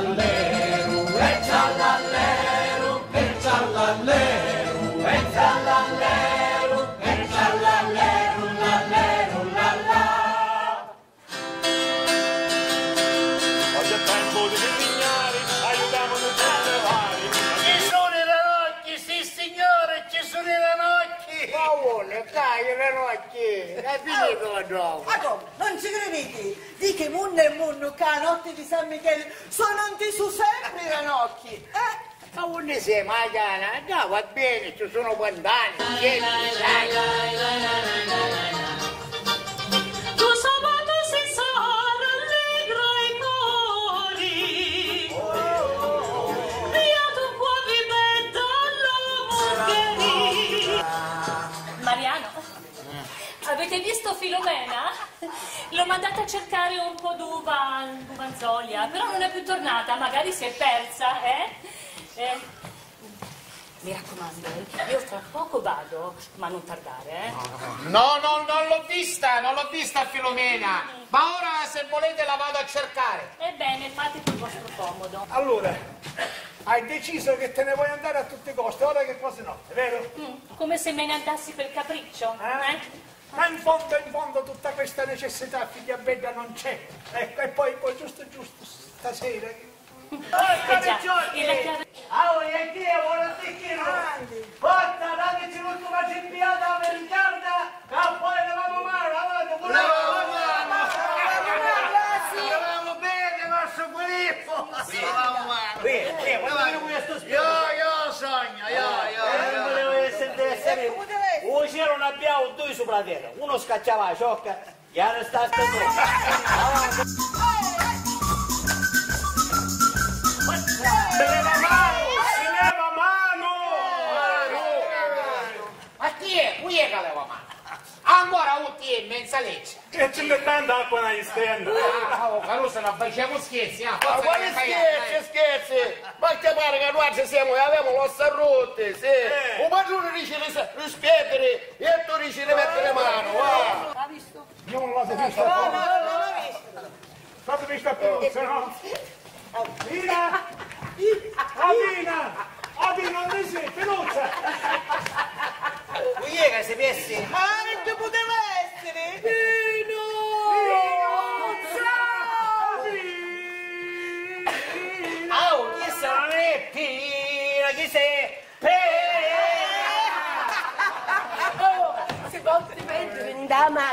Amén. Poco. Ma come? Non ci credete? Di che munno e munno che la notte di San Michele sono su sempre i ranocchi. Eh? Ma non sei magana? No, va bene, ci sono quant'anni, vieni, sai. Avete visto Filomena? L'ho mandata a cercare un po' d'uva, uvanzolia, però non è più tornata, magari si è persa, eh? Eh, mi raccomando, io fra poco vado, ma non tardare, eh? No, no, non l'ho vista, non l'ho vista Filomena. Ma ora se volete la vado a cercare. Ebbene, fate il vostro comodo. Allora, hai deciso che te ne vuoi andare a tutti i costi, ora che cosa no, è vero? Mm, come se me ne andassi per capriccio, Eh? eh? Ma in fondo, in fondo, tutta questa necessità, figlia bella, non c'è. Ecco, e poi, poi giusto, giusto, stasera... Eh già, e la chiave... Ah, e chi è? Vuole dire Porta, dateci l'ultima cimpiata per rapeado dois sobradeiros. um scacciava a joca e ahora está este Se leva mano! Leva mano. Ancora tutti in mezza legge. E ci mettendo acqua negli stand. Ah, oh, Caruso, non facciamo scherzi, ah. Ma forza quali scherzi, eh. scherzi? Ma che pare che noi ci siamo e abbiamo l'ossa rotte, sì. Un padrone dice ris- rispettere e tu dici di mettere mano, va. Ha visto? Non l'ho visto. No, no, non l'ho visto. Fate vista più, se no... Dina!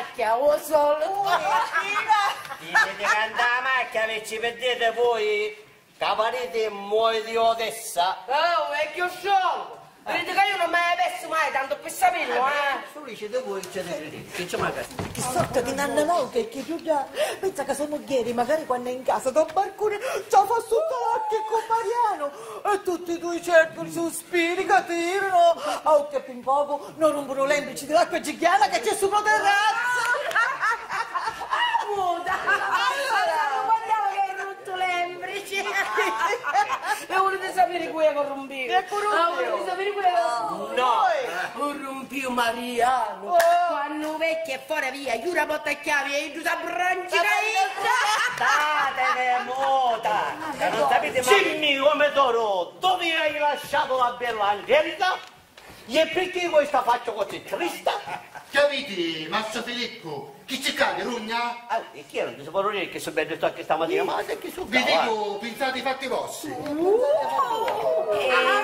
Macchia o solo. Dite che andare a macchina per ci vedete voi caparite muoio di Odessa. oh vecchio sciolto. Vedete che io non mi avessi mai tanto per saperlo eh Solo dicete voi che c'è da che c'è magari. Che sorta di nanna e che più già pensa che sono ieri, magari quando è in casa da barcone ci fa sotto l'occhio con Mariano e tutti e due cercano i sospiri che tirano a occhio più poco non rompono l'embrici dell'acqua gigliana che c'è sopra terrazza muta allora non guardiamo che hai rotto l'embrice e volete sapere qui è corrompito È corrompito. ah, volete sapere qui è corrompito No, corrompito Mariano quando vecchia e fuori via giura porta chiavi e tu s'abbranci statene muta. E non sapete mai. Dimmi come toro, dove hai lasciato la bella Angelica? E perché voi sta faccia così trista? Capite, Mastro Filippo? Chi ci cade, rugna? Ah, e chi era? Si può dire che sono detto anche stamattina, ma che chi sono? Vi dico, pensate i fatti vostri. ah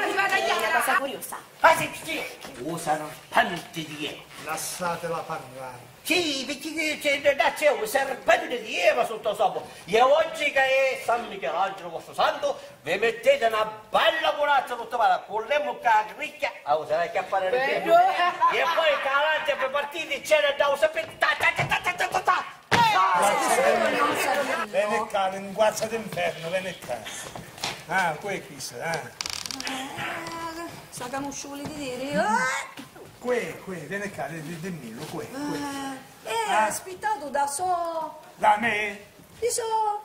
ci vado a chiamare una cosa curiosa Ma se ci usano tanti di Eva. Lasciatela parlare. Sì, perché c'è, da- c'è un serpente di Eva sotto sopra. E oggi che è San Michelangelo vostro santo, vi mettete una bella corazza tutto male, con le mucca ricchia, a usare che appare il tempo. E poi calante per partire c'è da usare ta Vieni qua, il un guazza d'inferno, viene qua. Ah, qui è questo, ah. Eh, sa che vuole dire. Ah. Qui, qui, viene qua, cane, del Milo, qui, qui. Eh, ah. aspettato da so... Da me? Di so...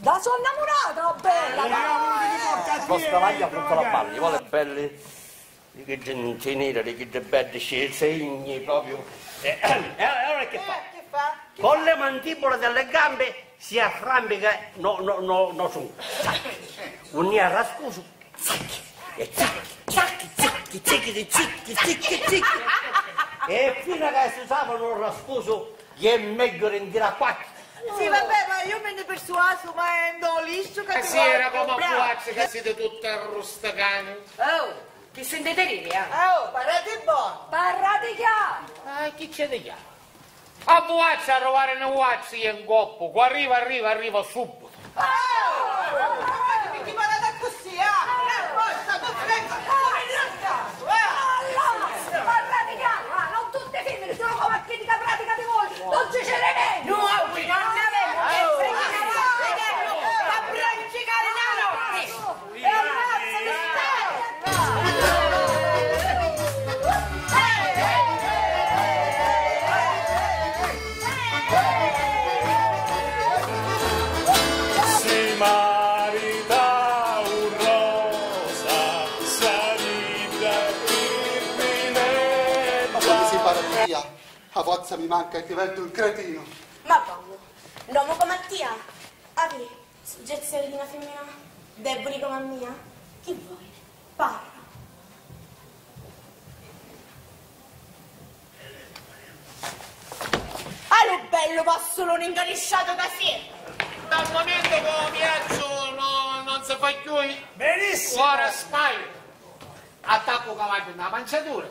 Da so innamorato, bella! Eh, Posso davanti a punto la palla, gli vuole belli che gente nera, che gente bella, sceglie segni proprio. E eh, allora che fa? Eh, che fa? Con le mandibole delle gambe si arrambica no, no, no, no su. Un ne rascuso. Zacchi. E zacchi, zacchi, zacchi, zacchi, zacchi, zacchi, zacchi. E fino a che si usavano il rascuso, gli è meglio rendere quattro. Sì, vabbè, ma io me ne persuaso, ma è no liscio che Eh sì, era come Bravo. puacce che siete tutte rusticane. oh che sentite dire eh Oh, parlate buono. parlate chiaro Ah, chi c'è di chiaro? A vuaccia a trovare vuaccia in coppo. Arriva, arriva, arriva subito. Ti Via, a forza mi manca e divento un cretino. Ma Paolo, l'uomo come Mattia, avi, suggezione di una femmina deboli come la mia? Chi vuoi? Parla. Allo bello passolone inganisciato così. Dal momento che lo viaggio no- non si fa più, Benissimo. ora spai. Attacco cavallo nella panciatura.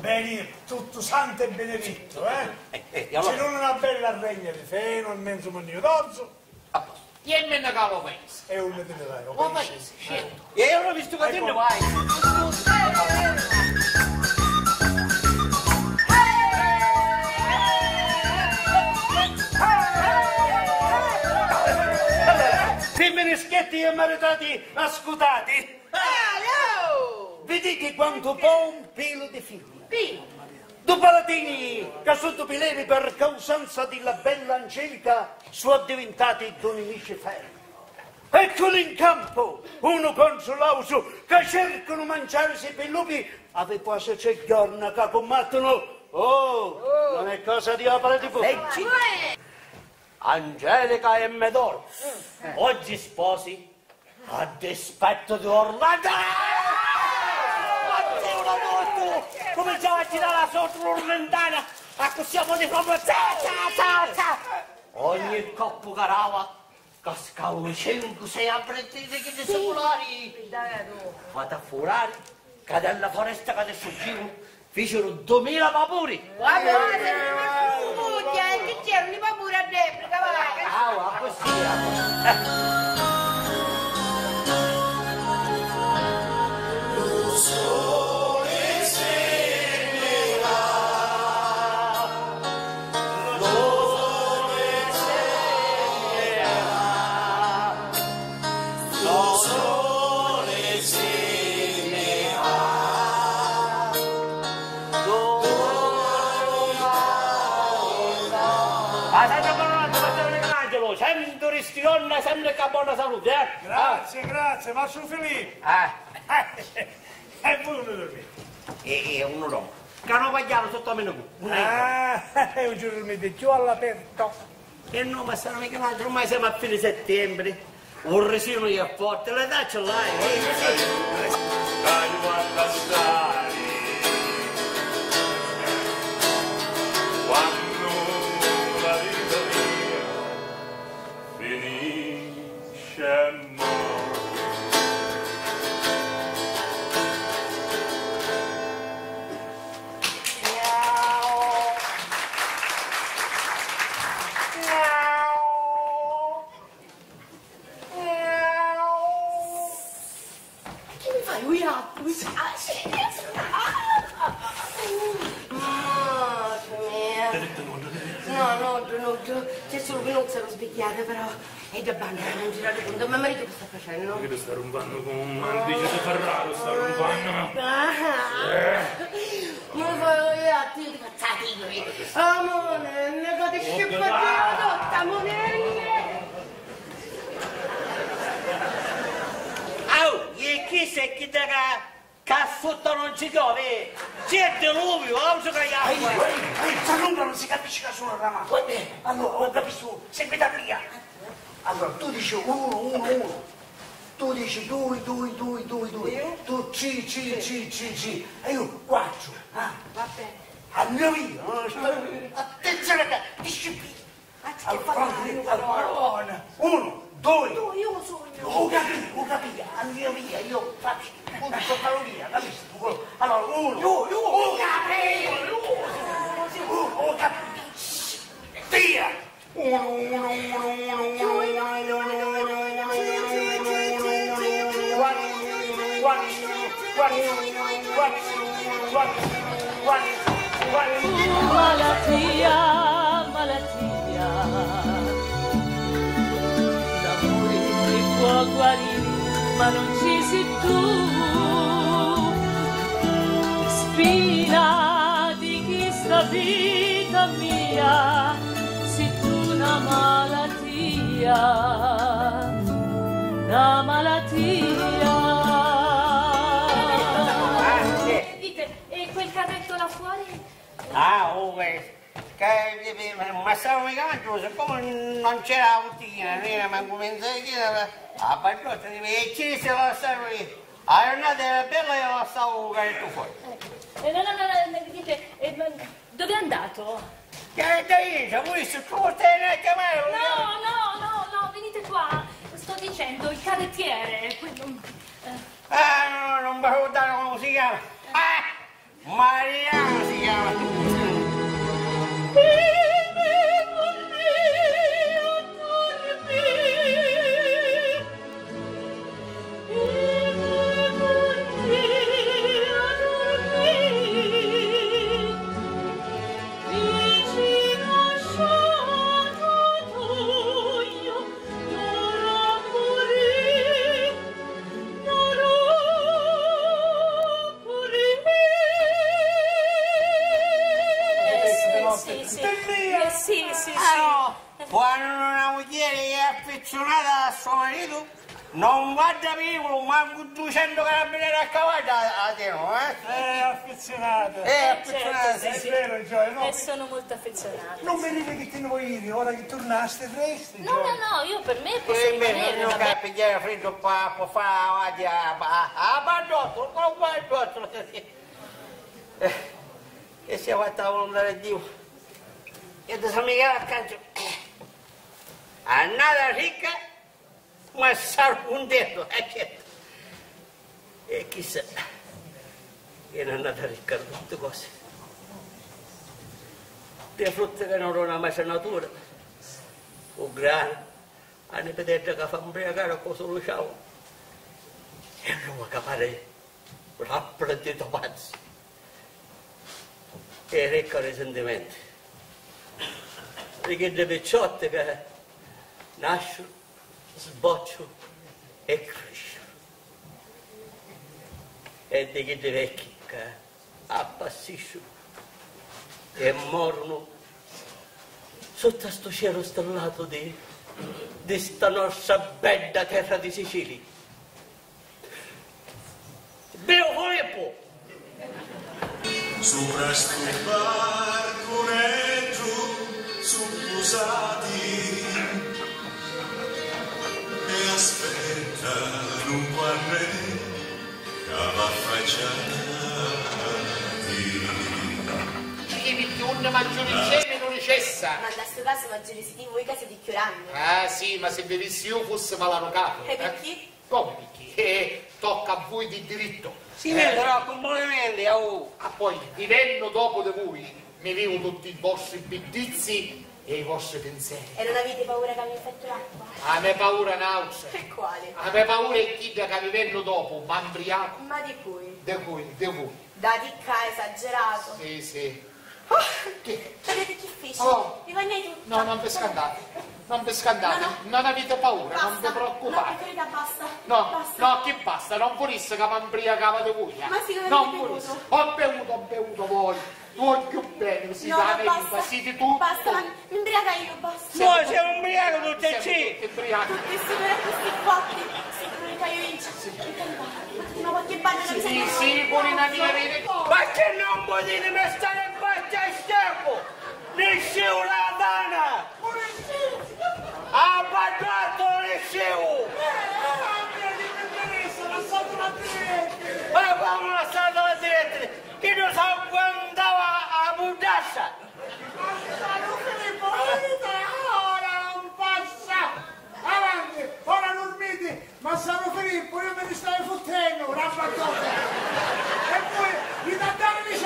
Bene, tutto santo e benedetto, eh? Eh, eh, e Se non una bella regna di feno, il mezzo manio d'orzo, a posto. Io me ne cavo paese. e un vedrai, Lo paese, certo. E allora visto che te ne vai. Femmine schietti e maritati ascoltati. Vedete quanto può un pelo figlia. Due paladini che sotto pileni per causanza della bella Angelica sono diventati due nemici fermi. Eccoli in campo, uno contro l'auso, che cercano di mangiarsi per lupi, ave quasi c'è giorno che combattono. Oh, non è cosa di opera di voi. Angelica e Medoro, oggi sposi, a dispetto di Orlando. Ma Dio la morto! Cominciamo a tirare la sotto l'ormentana, accusiamo di proprio. Ogni coppo carava, cascavo 5-6 apprezzite che di secolari. Vado a furare, cade alla foresta che adesso giro, fecero 2000 vapori. Allora, se non mi fuggia, e che c'erano i paura a debrica, va. Ah, ah, così, ah, ristionna, sempre che buona salute, eh? Grazie, grazie, ma su Filippo. Ah, E voi non dormite. e, e uno no. Cano pagliano sotto a menù. Ah, è un giorno dormite più all'aperto. E no, ma sarà Michelangelo, ormai siamo a fine settembre. Un resino io è forte, le daccio là, eh? Dai, Ah, ah, sì. Mamma mia. No, no, no, no, c'è solo che non sono svecchiata, però è da banda, non girare conto. Ma marito che sta facendo? Che sta rompando come un mandice di Ferraro, sta rompando. Ah, ma fai gli atti di cazzati, Ah, monelle, che ti scippati tutta, monelle. Au, e chi te che sotto non ci piove? C'è diluvio, auso che acqua. Questa luna non si capisce che sono ramato. Allora, ho capito, seguita via. Allora, tu dici uno, uno, uno. Tu dici due, due, due, due, due. Tu ci, ci, ci, ci, ci. E io quattro. Ah, Va bene. al mio via. no? Sta- Attenzione che disciplina. Allora, allora, uno, due. Oh, io lo sogno. Ho capito, ho capito, al mio via, io faccio un sottalo via, capisci? Allora, uno, Io, io, ho capito, uno, ho capito, uno, uno, uno, uno, uno, uno, uno, Malattia, malattia, può guarire, ma non ci sei tu. Spina di chi sta vita mia, sei tu una malattia, una malattia. Anche. Dite, e quel carretto là fuori? Ah, oh, eh, che, ma stavo mica mangiando, come non c'era la bottiglia, nera, ma come sai che a Baggiotta, e ci se la stavo lì. La giornata era bella e la stavo carretto fuori. Eh, no, no, no, no, dite, eh, ma dove è andato? Che dai, c'è questo, tu stai a chiamare? No, no, no, no, venite qua. Sto dicendo, il carrettiere. quello- eh, Ah, no, non mi ricordare come si chiama. Ah, Mariano si chiama. Sì, non guarda pericolo, manco 200 carabinieri a cavallo a te, no, eh? È affezionato. È Eh, affezionata, certo, sì, È sì. vero, Gioia, no? E sono molto affezionata. Non mi dite che te ne vuoi dire, ora che tornaste triste, No, no, Gioia. no, io per me posso E beh, rimanere, non vabbè. capigliare freddo qua, può fare avanti a, a, a Baggiottolo, non Baggiottolo. Eh, E si è fatta la volontà di Dio. E da San Michele Arcangelo, annata ricca, ma sarpundello, eh, certo. E chissà, che non è andata ricca di tutte cose. Dei frutti che non hanno mai natura, o grano, hanno vedere che fa imbriacare con solo ciao. E non che pare rappresentato pazzo. E ricco nei sentimenti. Perché le picciotte che nascono, sbocciano e crescono. E di che vecchi che appassiscono e morono sotto sto cielo stellato di, di sta nostra bella terra di Sicilia. Beo Filippo! Sopra sto barconeggio su posati e aspettano un guarre che va affacciati. Chi di un maggiore insieme non cessa. Ma da sto caso maggiore si di voi casa di Chioragno. Ah sì, ma se vedessi io fosse malarocato. E perché? Come perché? Eh, tocca a voi di diritto. Si Eh, vedono complimenti, oh! Ah, poi, vivendo dopo di voi, mi vivo tutti i vostri bidizzi e i vostri pensieri. E non avete paura che mi infetto l'acqua? A me paura nausea. E quale? A me paura è chi da che vivendo dopo, ma imbriaco. Ma di cui? De voi, de voi. Da ticca esagerato. Sì, sì. Oh, Che? sapete che fisci? Oh. Vi bagnai tutto. No, non vi scandate. Non vi scandate. No, no. Non avete paura, non vi Basta. No, preoccupate. Caterina, basta. No, basta. no, che basta, non volesse che mi imbriacavate voi. eh. Ma sì, non non avete volesse. bevuto. Ho bevuto, ho bevuto voi. Voi più bene, siete No, no, la basta. siete tutti. Basta, ma mi imbriaca io, basta. Noi siamo ubriachi tutti e Siamo sì! tutti sicuri e questi fatti. Sicuri che io vincio. Ma qualche bagno non mi Sì, sembra- sì, pure una mia verità. Ma che non vuoi dire stare in faccia a stempo? Nessuno la dana! Ha pagato nessuno! Ma come la strada la diretta? Che non sa quando andava a Budassa? Ora non passa! Avanti! Ora dormite! Ma Sano Filippo, io me ne stavo fottendo, rabbattote! E poi mi dà dare di